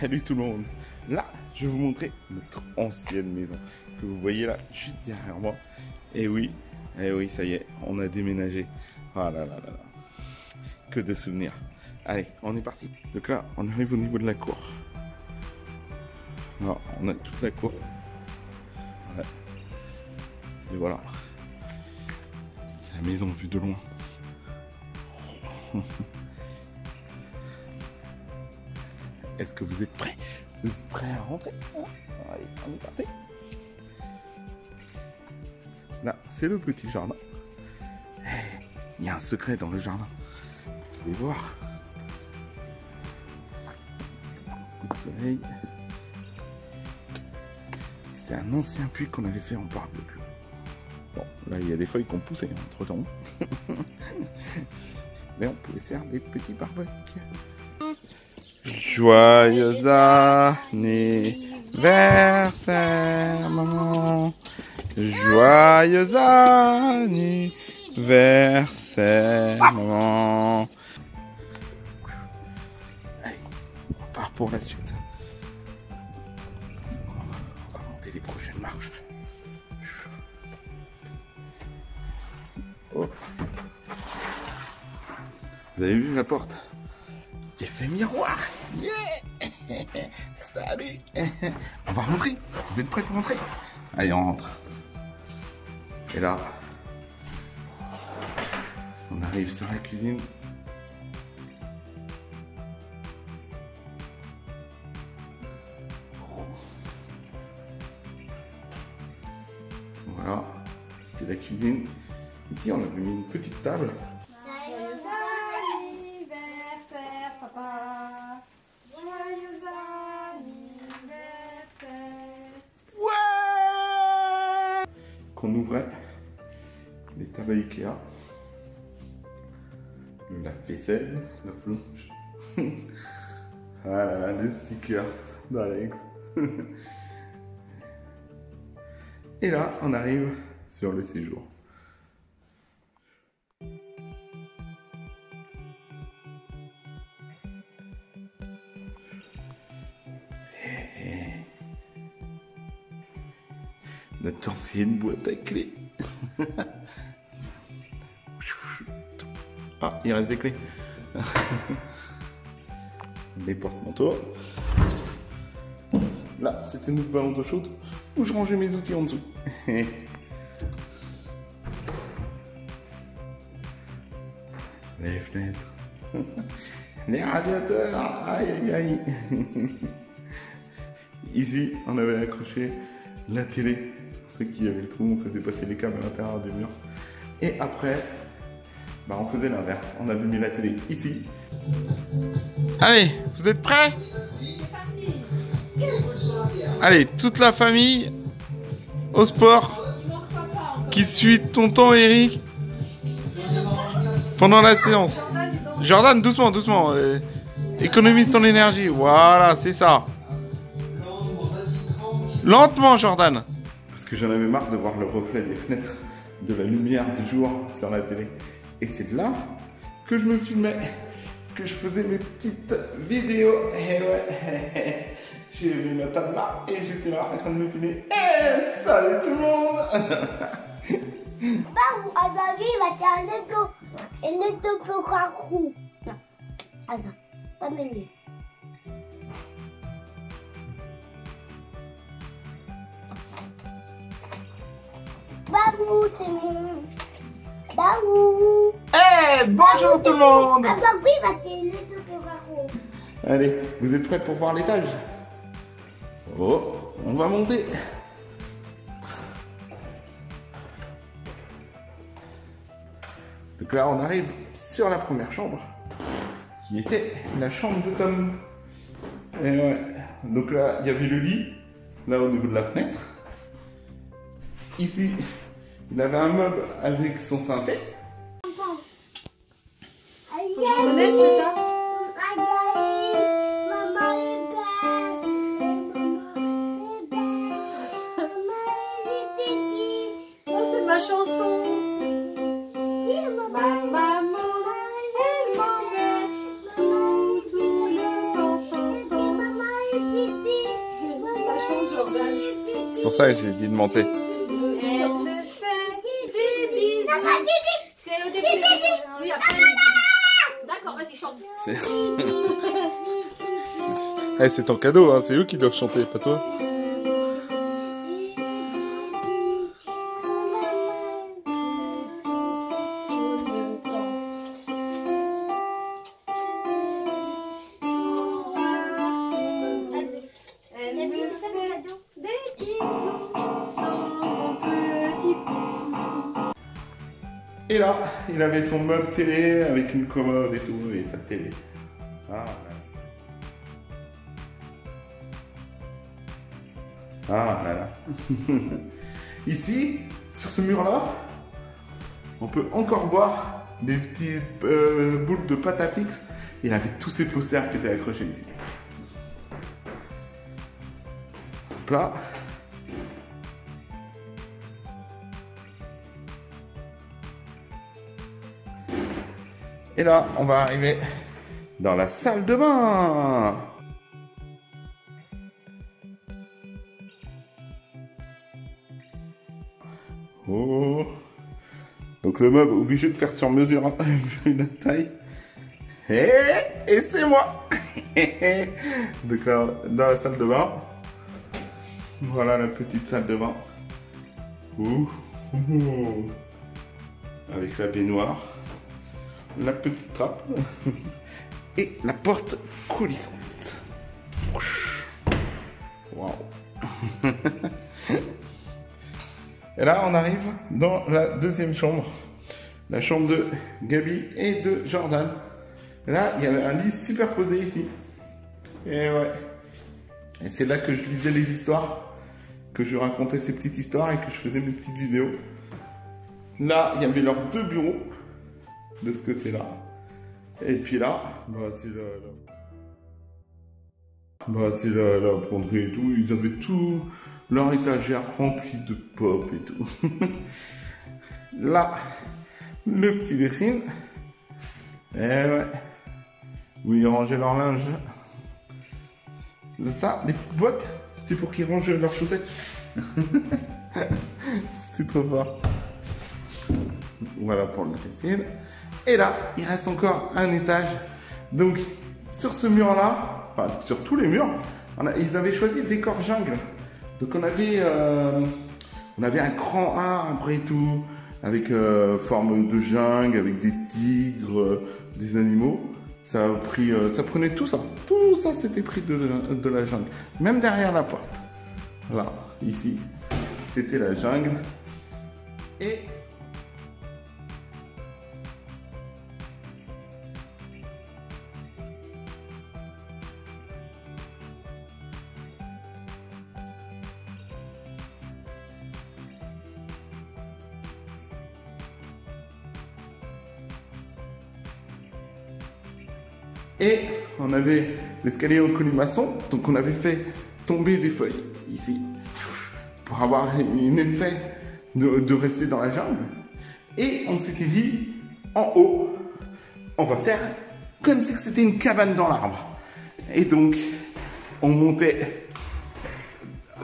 Salut tout le monde. Là, je vais vous montrer notre ancienne maison que vous voyez là, juste derrière moi. Et oui, et oui, ça y est, on a déménagé. Ah là là là là. Que de souvenirs. Allez, on est parti. Donc là, on arrive au niveau de la cour. Alors, on a toute la cour. Et voilà. La maison vue de loin. Est-ce que vous êtes prêts? Vous êtes prêts à rentrer? Allez, on est parti. Là, c'est le petit jardin. Eh, Il y a un secret dans le jardin. Vous pouvez voir. Coup de soleil. C'est un ancien puits qu'on avait fait en barbecue. Bon, là, il y a des feuilles qui ont poussé entre temps. Mais on pouvait faire des petits barbecues. Joyeux anniversaire, maman. Joyeux anniversaire, maman. Allez, on part pour la suite. On va monter les prochaines marches. Oh. Vous avez vu la porte? Effet miroir Yeah Salut On va rentrer Vous êtes prêts pour rentrer? Allez, on rentre. Et là, on arrive sur la cuisine. Voilà, c'était la cuisine. Ici, on avait mis une petite table. Les tables Ikea, le lave-vaisselle, la plonge. voilà, les stickers d'Alex. Et là, on arrive sur le séjour. Notre ancienne boîte à clés. ah, il reste des clés. Les porte-manteaux. Là, c'était notre ballon d'eau chaude où je rangeais mes outils en dessous. Les fenêtres. Les radiateurs. Aïe aïe aïe. Ici, on avait accroché la télé. C'est pour ça qu'il y avait le trou, on faisait passer les câbles à l'intérieur du mur. Et après, bah, on faisait l'inverse. On avait mis la télé ici. Allez, vous êtes prêts? Allez, toute la famille au sport qui suit tonton Eric pendant la séance? Jordan, doucement, doucement. euh, économise ton énergie. Voilà, c'est ça. Lentement, Jordan. Parce que j'en avais marre de voir le reflet des fenêtres de la lumière du jour sur la télé. Et c'est là que je me filmais, que je faisais mes petites vidéos. Et ouais, j'ai mis ma table là et j'étais là en train de me filmer. Eh, salut tout le monde Baru ada lagi macam itu. Ini tu peluk aku. Nah, ada. Ambil ni. Baru sini. Baru. Eh, bonjour tout le monde Bi macam ini tu peluk aku. Allez, vous êtes prêts pour voir l'étage? Oh, on va monter. Donc là, on arrive sur la première chambre, qui était la chambre de Tom. Et ouais. Donc là, il y avait le lit, là au niveau de la fenêtre. Ici, il avait un meuble avec son synthé. C'est ça c'est ma chanson maman c'est pour ça que je lui ai dit de monter C'est Eh, c'est ton cadeau, hein. c'est eux qui doivent chanter, pas toi. Il avait son meuble télé avec une commode et tout, et sa télé. Ah, ah là là. Ici, sur ce mur-là, on peut encore voir les petites euh, boules de pâte à fixe. Il avait tous ces posters qui étaient accrochés ici. Là. Et là, on va arriver dans la salle de bain. Oh. Donc le meuble obligé de faire sur mesure hein, vu la taille. Et, et c'est moi. Donc là, dans la salle de bain. Voilà la petite salle de bain. Ouh. Avec la baignoire la petite trappe et la porte coulissante. Waouh. et là, on arrive dans la deuxième chambre, la chambre de Gabi et de Jordan. Et là, il y avait un lit superposé ici. Et ouais. Et c'est là que je lisais les histoires, que je racontais ces petites histoires et que je faisais mes petites vidéos. Là, il y avait leurs deux bureaux de ce côté-là. Et puis là, bah c'est la... Bah c'est la, la et tout. Ils avaient tout leur étagère remplie de pop et tout. là, le petit dessin. Et ouais. Où ils rangeaient leur linge. Ça, les petites boîtes, c'était pour qu'ils rangent leurs chaussettes. c'était trop fort. Voilà pour le dessin. Et là, il reste encore un étage. Donc, sur ce mur-là, enfin, sur tous les murs, ils avaient choisi décor jungle. Donc, on avait, euh, on avait un grand arbre et tout, avec euh, forme de jungle, avec des tigres, des animaux. Ça a pris, euh, ça prenait tout ça. Tout ça, c'était pris de, de la jungle. Même derrière la porte. Là, ici, c'était la jungle. Et Et on avait l'escalier en colimaçon, donc on avait fait tomber des feuilles ici pour avoir un effet de, de rester dans la jungle. Et on s'était dit, en haut, on va faire comme si c'était une cabane dans l'arbre. Et donc, on montait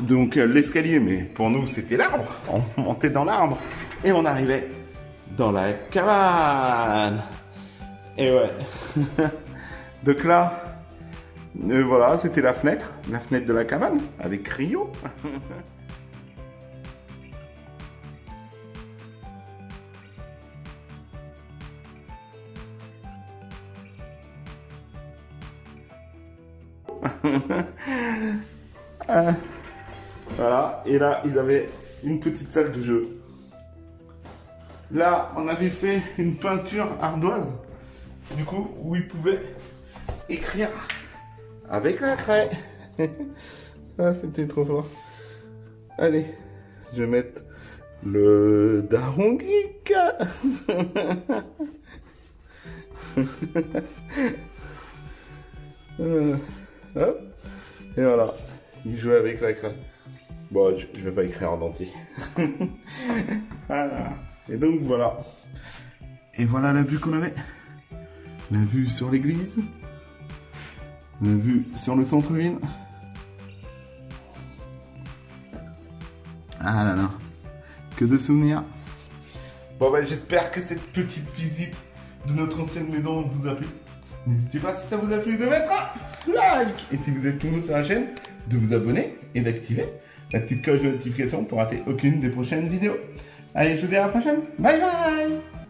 donc l'escalier, mais pour nous c'était l'arbre. On montait dans l'arbre et on arrivait dans la cabane. Et ouais. Donc là, euh, voilà, c'était la fenêtre, la fenêtre de la cabane, avec Rio. Voilà, et là, ils avaient une petite salle de jeu. Là, on avait fait une peinture ardoise, du coup, où ils pouvaient écrire avec la craie. ah, c'était trop fort. Allez, je vais mettre le daron geek. Euh, hop. Et voilà, il jouait avec la craie. Bon, je, je vais pas écrire en dentier. voilà. Et donc voilà. Et voilà la vue qu'on avait. La vue sur l'église. La vue sur le centre-ville. Ah là là. Que de souvenirs. Bon bah j'espère que cette petite visite de notre ancienne maison vous a plu. N'hésitez pas si ça vous a plu de mettre un like et si vous êtes nouveau sur la chaîne, de vous abonner et d'activer la petite cloche de notification pour rater aucune des prochaines vidéos. Allez, je vous dis à la prochaine. Bye bye